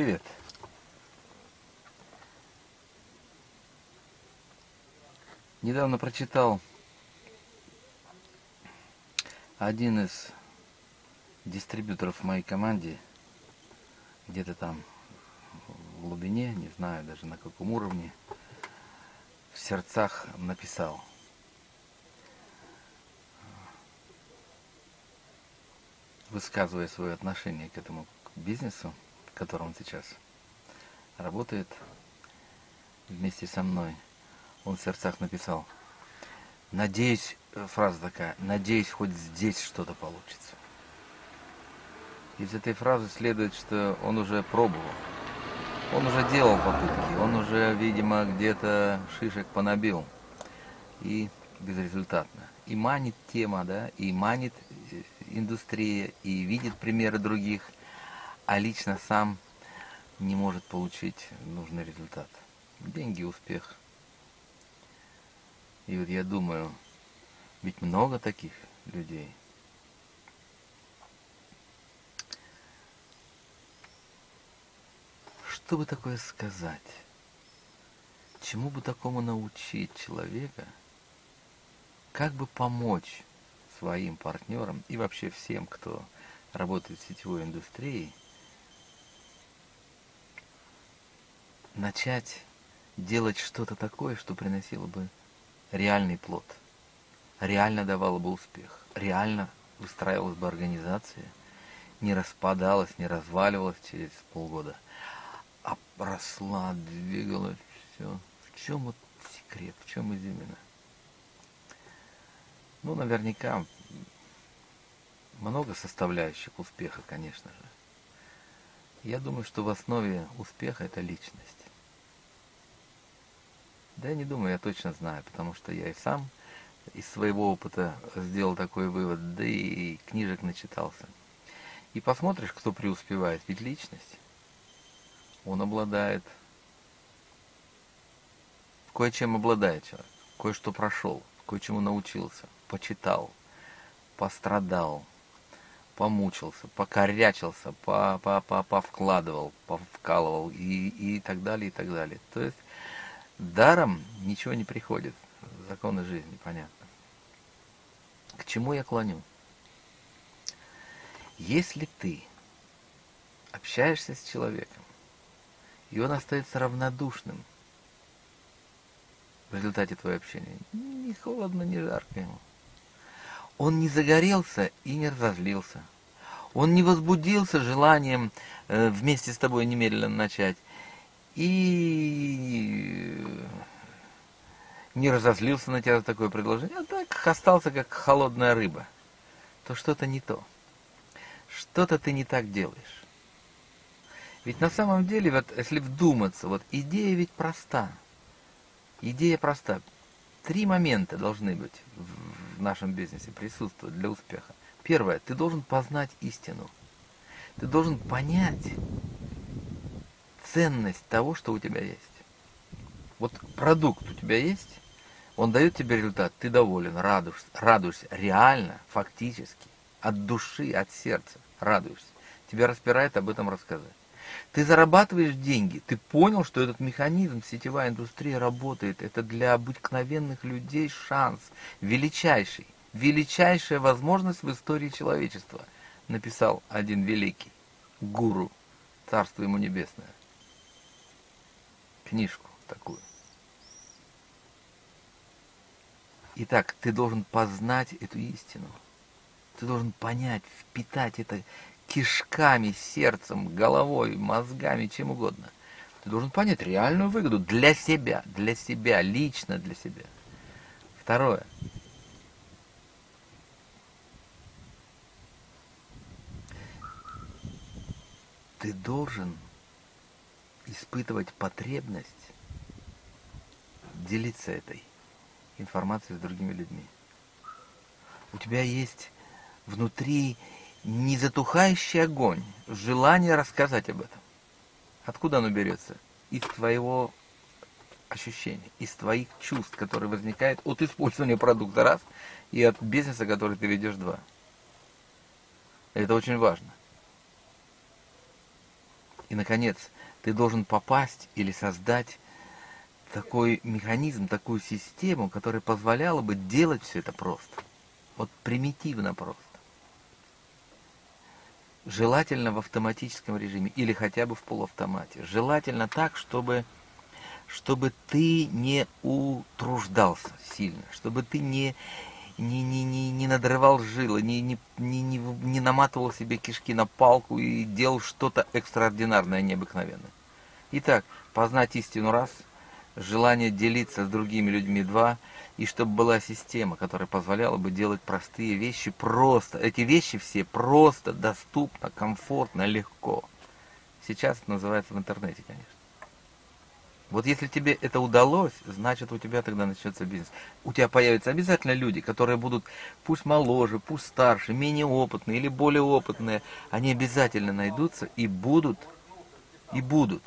Привет. Недавно прочитал один из дистрибьюторов в моей команде, где-то там в глубине, не знаю даже на каком уровне, в сердцах написал. Высказывая свое отношение к этому бизнесу, в котором сейчас работает вместе со мной, он в сердцах написал, надеюсь, фраза такая, надеюсь, хоть здесь что-то получится. Из этой фразы следует, что он уже пробовал. Он уже делал попытки, он уже, видимо, где-то шишек понабил. И безрезультатно. И манит тема, да, и манит э, индустрия, и видит примеры других, а лично сам не может получить нужный результат. Деньги, успех. И вот я думаю, ведь много таких людей. Что бы такое сказать? Чему бы такому научить человека? Как бы помочь своим партнерам и вообще всем, кто работает в сетевой индустрии, начать делать что-то такое, что приносило бы реальный плод, реально давало бы успех, реально выстраивалась бы организация, не распадалась, не разваливалась через полгода – а росла, двигалась, все. В чем вот секрет, в чем изюмина? Ну, наверняка много составляющих успеха, конечно же. Я думаю, что в основе успеха это личность. Да я не думаю, я точно знаю, потому что я и сам из своего опыта сделал такой вывод, да и книжек начитался. И посмотришь, кто преуспевает, ведь личность он обладает, кое-чем обладает человек, кое-что прошел, кое-чему научился, почитал, пострадал, помучился, покорячился, по, по, по, повкладывал, повкалывал и, и так далее, и так далее. То есть даром ничего не приходит. Законы жизни, понятно. К чему я клоню? Если ты общаешься с человеком, и он остается равнодушным в результате твоего общения. Ни холодно, ни жарко ему. Он не загорелся и не разозлился. Он не возбудился желанием э, вместе с тобой немедленно начать. И не разозлился на тебя за такое предложение, а так остался как холодная рыба. То что-то не то. Что-то ты не так делаешь. Ведь на самом деле, вот если вдуматься, вот идея ведь проста. Идея проста. Три момента должны быть в нашем бизнесе присутствовать для успеха. Первое, ты должен познать истину. Ты должен понять ценность того, что у тебя есть. Вот продукт у тебя есть, он дает тебе результат, ты доволен, радуешься, радуешься реально, фактически, от души, от сердца радуешься. Тебя распирает об этом рассказать. Ты зарабатываешь деньги, ты понял, что этот механизм, сетевая индустрия работает. Это для обыкновенных людей шанс, величайший, величайшая возможность в истории человечества, написал один великий гуру, царство ему небесное. Книжку такую. Итак, ты должен познать эту истину. Ты должен понять, впитать это кишками, сердцем, головой, мозгами, чем угодно. Ты должен понять реальную выгоду для себя, для себя, лично для себя. Второе. Ты должен испытывать потребность делиться этой информацией с другими людьми. У тебя есть внутри незатухающий огонь, желание рассказать об этом. Откуда оно берется? Из твоего ощущения, из твоих чувств, которые возникают от использования продукта раз и от бизнеса, который ты ведешь два. Это очень важно. И, наконец, ты должен попасть или создать такой механизм, такую систему, которая позволяла бы делать все это просто. Вот примитивно просто. Желательно в автоматическом режиме или хотя бы в полуавтомате. Желательно так, чтобы, чтобы ты не утруждался сильно, чтобы ты не, не, не, не, не надрывал жилы, не, не, не, не, не наматывал себе кишки на палку и делал что-то экстраординарное, необыкновенное. Итак, познать истину раз, желание делиться с другими людьми два, и чтобы была система, которая позволяла бы делать простые вещи просто. Эти вещи все просто, доступно, комфортно, легко. Сейчас это называется в интернете, конечно. Вот если тебе это удалось, значит у тебя тогда начнется бизнес. У тебя появятся обязательно люди, которые будут пусть моложе, пусть старше, менее опытные или более опытные. Они обязательно найдутся и будут, и будут.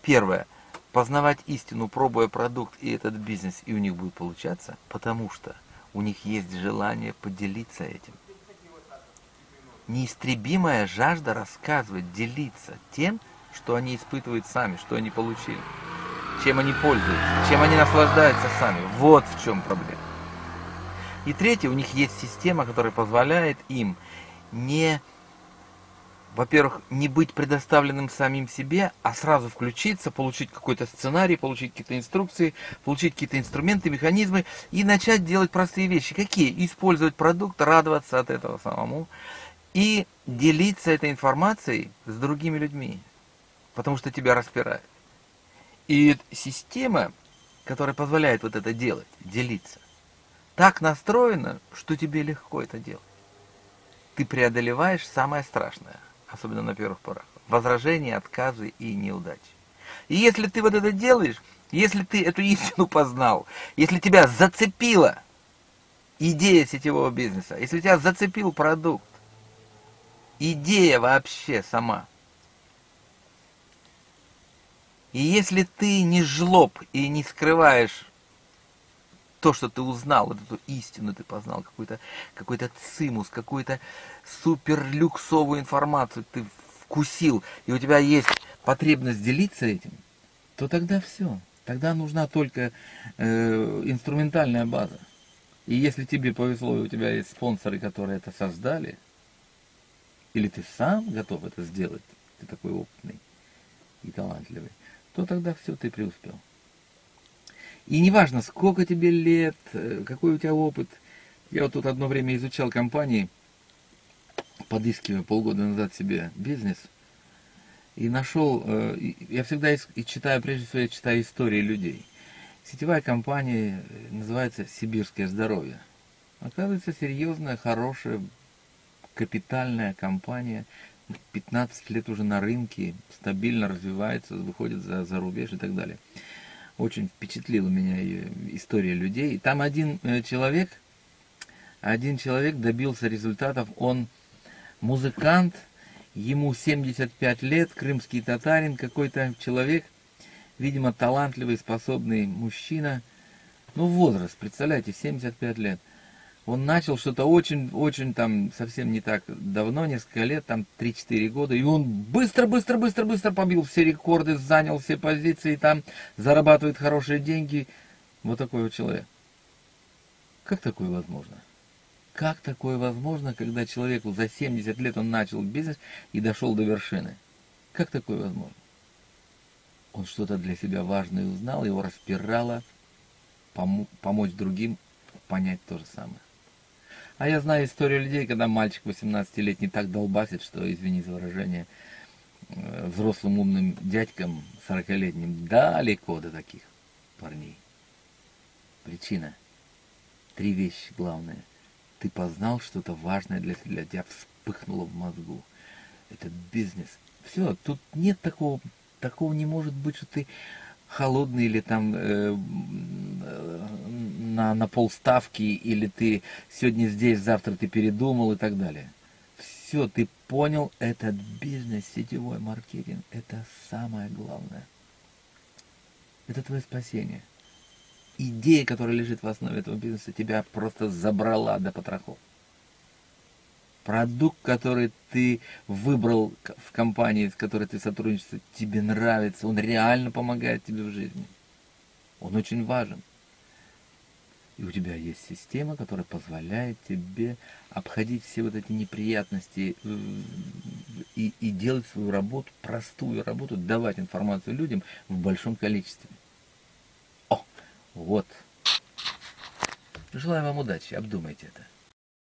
Первое. Познавать истину, пробуя продукт и этот бизнес, и у них будет получаться, потому что у них есть желание поделиться этим. Неистребимая жажда рассказывать, делиться тем, что они испытывают сами, что они получили, чем они пользуются, чем они наслаждаются сами. Вот в чем проблема. И третье, у них есть система, которая позволяет им не, во-первых, не быть предоставленным самим себе, а сразу включиться, получить какой-то сценарий, получить какие-то инструкции, получить какие-то инструменты, механизмы и начать делать простые вещи. Какие? Использовать продукт, радоваться от этого самому и делиться этой информацией с другими людьми потому что тебя распирает. И система, которая позволяет вот это делать, делиться, так настроена, что тебе легко это делать. Ты преодолеваешь самое страшное, особенно на первых порах. Возражения, отказы и неудачи. И если ты вот это делаешь, если ты эту истину познал, если тебя зацепила идея сетевого бизнеса, если тебя зацепил продукт, идея вообще сама – и если ты не жлоб и не скрываешь то, что ты узнал, вот эту истину ты познал, какой-то какой цимус, какую-то суперлюксовую информацию ты вкусил, и у тебя есть потребность делиться этим, то тогда все. Тогда нужна только э, инструментальная база. И если тебе повезло, и у тебя есть спонсоры, которые это создали, или ты сам готов это сделать, ты такой опытный и талантливый, то тогда все, ты преуспел. И неважно, сколько тебе лет, э, какой у тебя опыт. Я вот тут одно время изучал компании, подыскивая полгода назад себе бизнес, и нашел, э, я всегда и читаю, прежде всего, я читаю истории людей. Сетевая компания э, называется «Сибирское здоровье». Оказывается, серьезная, хорошая, капитальная компания – 15 лет уже на рынке, стабильно развивается, выходит за, за рубеж и так далее. Очень впечатлила меня ее история людей. Там один э, человек, один человек добился результатов. Он музыкант, ему 75 лет, крымский татарин, какой-то человек, видимо, талантливый, способный мужчина. Ну, возраст, представляете, 75 лет – он начал что-то очень-очень там совсем не так давно, несколько лет, там 3-4 года, и он быстро-быстро-быстро-быстро побил все рекорды, занял все позиции, там зарабатывает хорошие деньги. Вот такой вот человек. Как такое возможно? Как такое возможно, когда человеку за 70 лет он начал бизнес и дошел до вершины? Как такое возможно? Он что-то для себя важное узнал, его распирало, пом- помочь другим понять то же самое. А я знаю историю людей, когда мальчик 18-летний так долбасит, что, извини за выражение, э, взрослым умным дядькам 40-летним далеко до таких парней. Причина. Три вещи главные. Ты познал что-то важное для, для тебя, вспыхнуло в мозгу. Это бизнес. Все, тут нет такого, такого не может быть, что ты холодный или там э, на, на полставки, или ты сегодня здесь, завтра ты передумал и так далее. Все, ты понял, этот бизнес, сетевой маркетинг, это самое главное. Это твое спасение. Идея, которая лежит в основе этого бизнеса, тебя просто забрала до потрохов. Продукт, который ты выбрал в компании, с которой ты сотрудничаешь, тебе нравится, он реально помогает тебе в жизни. Он очень важен. И у тебя есть система, которая позволяет тебе обходить все вот эти неприятности э, и, и делать свою работу, простую работу, давать информацию людям в большом количестве. О, вот. Желаю вам удачи, обдумайте это.